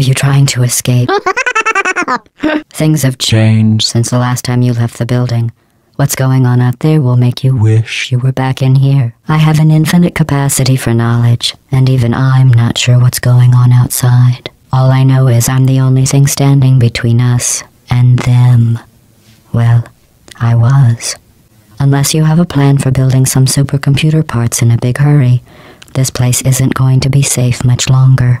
Are you trying to escape? Things have changed since the last time you left the building. What's going on out there will make you wish you were back in here. I have an infinite capacity for knowledge, and even I'm not sure what's going on outside. All I know is I'm the only thing standing between us and them. Well, I was. Unless you have a plan for building some supercomputer parts in a big hurry, this place isn't going to be safe much longer.